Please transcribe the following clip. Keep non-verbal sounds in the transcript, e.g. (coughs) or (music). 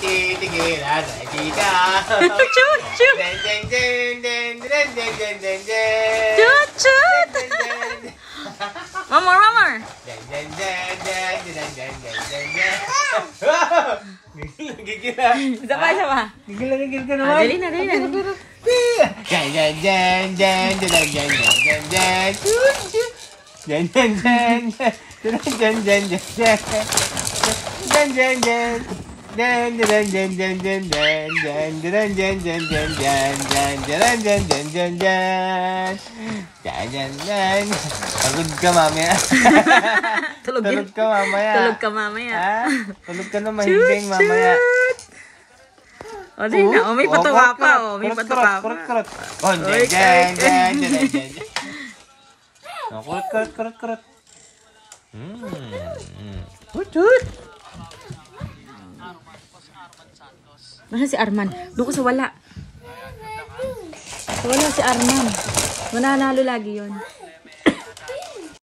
titigilan ay tita. Chut, chut. Den, den, den, den, den, den, den, den, den. Den, den. One more, one more. Den, den, den, den, den, den, den, den, den. Gigil, gigil ah. Isa pa, isa pa. Gigil na gigil ka Ah, naman. dali na, dali na. Den, den, den, den, den, den, den, den, den. Chut, chut. Den, den, den, den. Den, den, den, den, den. Den, den, den. Tulog Tulog. Tulog? Tulog pa. O, may patuwa pa. Kurot, kurot, Oh, Oy, jen, jen, kay- jen, jen, jen, jen. Oh, kurot, kurot, kurot, kurot. Hmm. hmm. Wala si Arman. Doon ko sa wala. Wala si Arman. Mananalo lagi yon. (coughs) (coughs)